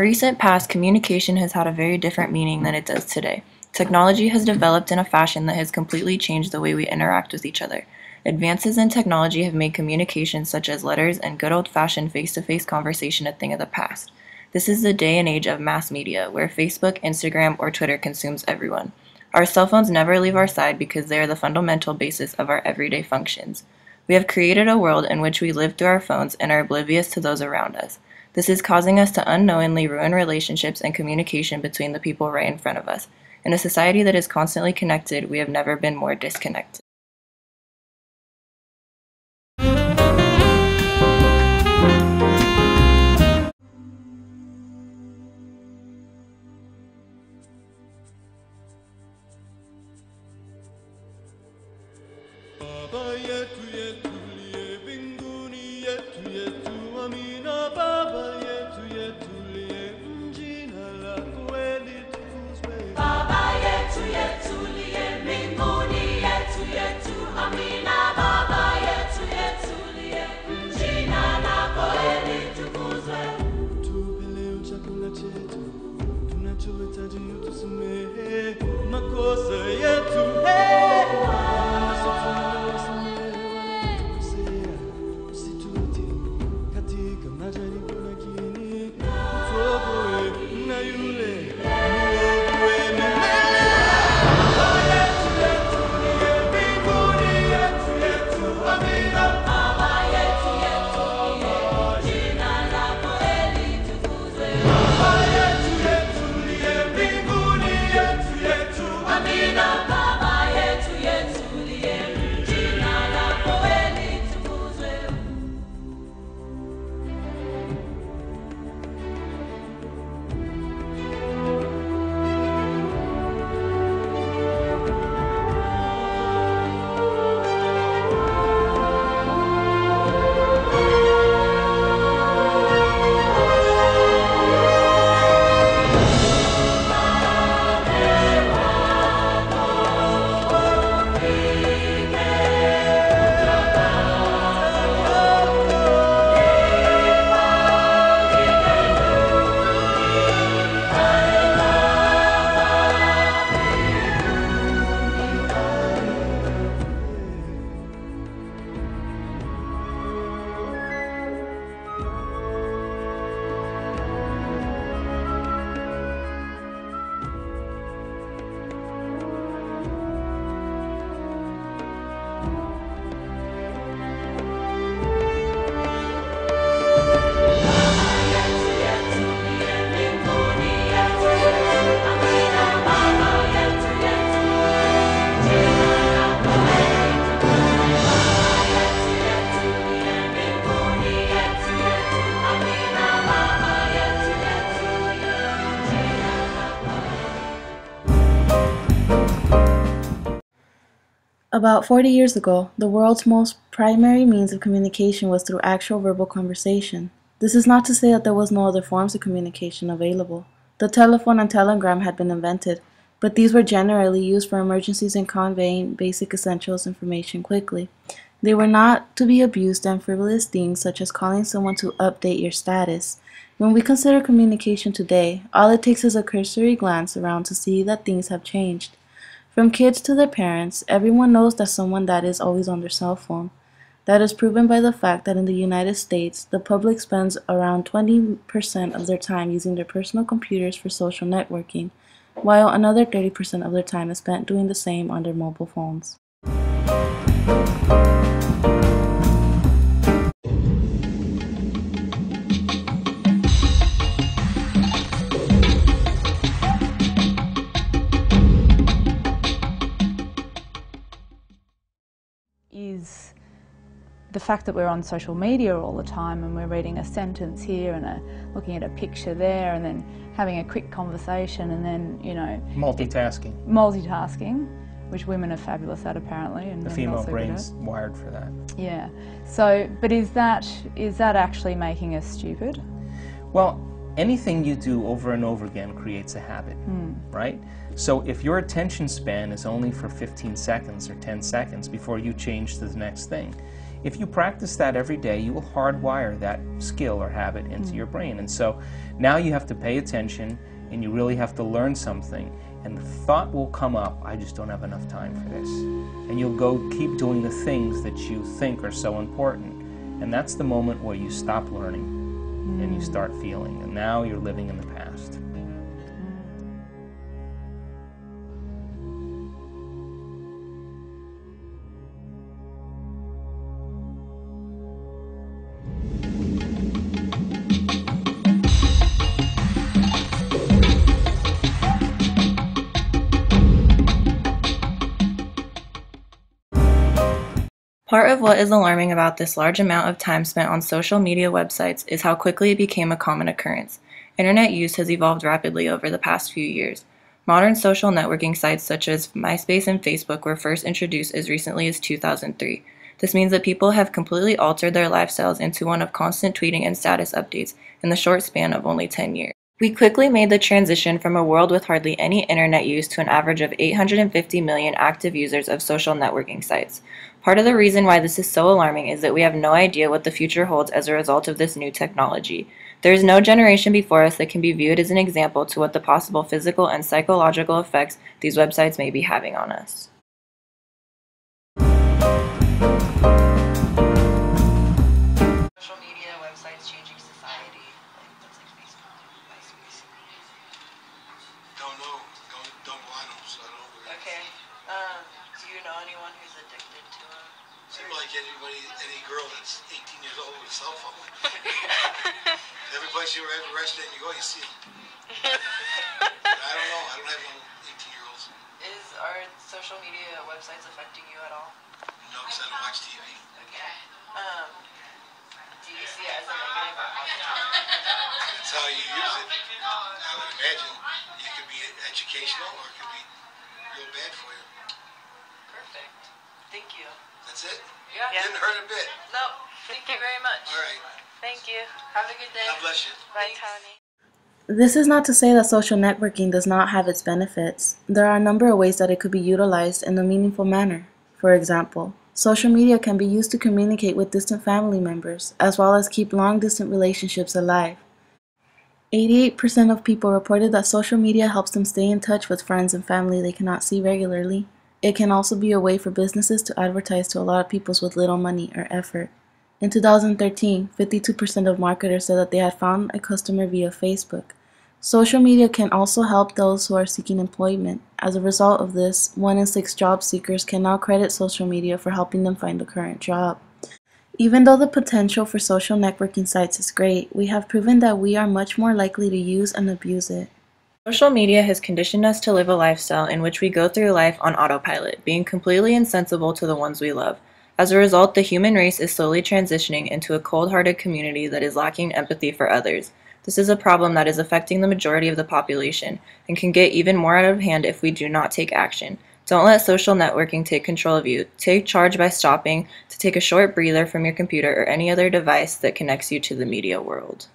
recent past, communication has had a very different meaning than it does today. Technology has developed in a fashion that has completely changed the way we interact with each other. Advances in technology have made communication such as letters and good old fashioned face to face conversation a thing of the past. This is the day and age of mass media, where Facebook, Instagram, or Twitter consumes everyone. Our cell phones never leave our side because they are the fundamental basis of our everyday functions. We have created a world in which we live through our phones and are oblivious to those around us. This is causing us to unknowingly ruin relationships and communication between the people right in front of us. In a society that is constantly connected, we have never been more disconnected. About 40 years ago, the world's most primary means of communication was through actual verbal conversation. This is not to say that there was no other forms of communication available. The telephone and telegram had been invented, but these were generally used for emergencies and conveying basic essentials information quickly. They were not to be abused and frivolous things such as calling someone to update your status. When we consider communication today, all it takes is a cursory glance around to see that things have changed. From kids to their parents, everyone knows that someone that is always on their cell phone. That is proven by the fact that in the United States, the public spends around 20% of their time using their personal computers for social networking, while another 30% of their time is spent doing the same on their mobile phones. The fact that we're on social media all the time and we're reading a sentence here and a, looking at a picture there and then having a quick conversation and then, you know, Multitasking. multitasking, which women are fabulous at apparently. And The female brain's wired for that. Yeah. So, but is that is that actually making us stupid? Well, anything you do over and over again creates a habit, hmm. right? So if your attention span is only for 15 seconds or 10 seconds before you change to the next thing, if you practice that every day, you will hardwire that skill or habit into mm. your brain. And so now you have to pay attention and you really have to learn something. And the thought will come up, I just don't have enough time for this. And you'll go keep doing the things that you think are so important. And that's the moment where you stop learning and you mm. start feeling. And now you're living in the past. Part of what is alarming about this large amount of time spent on social media websites is how quickly it became a common occurrence. Internet use has evolved rapidly over the past few years. Modern social networking sites such as MySpace and Facebook were first introduced as recently as 2003. This means that people have completely altered their lifestyles into one of constant tweeting and status updates in the short span of only 10 years. We quickly made the transition from a world with hardly any internet use to an average of 850 million active users of social networking sites. Part of the reason why this is so alarming is that we have no idea what the future holds as a result of this new technology. There is no generation before us that can be viewed as an example to what the possible physical and psychological effects these websites may be having on us. Like anybody, any girl that's 18 years old with a cell phone. Every place you ever restaurant you go, you see them. I don't know. I don't have no 18 year olds. Is our social media websites affecting you at all? No, 'cause I don't watch TV. Okay. Um, do you see it as a negative or positive? That's how you use it. I would imagine it could be educational or it could be real bad for you. Perfect. Thank you. That's it. Yeah. Didn't hurt a bit. No. Thank you very much. All right. Thank you. Have a good day. God bless you. Bye, Tony. This is not to say that social networking does not have its benefits. There are a number of ways that it could be utilized in a meaningful manner. For example, social media can be used to communicate with distant family members, as well as keep long distance relationships alive. 88% of people reported that social media helps them stay in touch with friends and family they cannot see regularly. It can also be a way for businesses to advertise to a lot of people with little money or effort. In 2013, 52% of marketers said that they had found a customer via Facebook. Social media can also help those who are seeking employment. As a result of this, one in six job seekers can now credit social media for helping them find a current job. Even though the potential for social networking sites is great, we have proven that we are much more likely to use and abuse it. Social media has conditioned us to live a lifestyle in which we go through life on autopilot, being completely insensible to the ones we love. As a result, the human race is slowly transitioning into a cold hearted community that is lacking empathy for others. This is a problem that is affecting the majority of the population and can get even more out of hand if we do not take action. Don't let social networking take control of you. Take charge by stopping to take a short breather from your computer or any other device that connects you to the media world.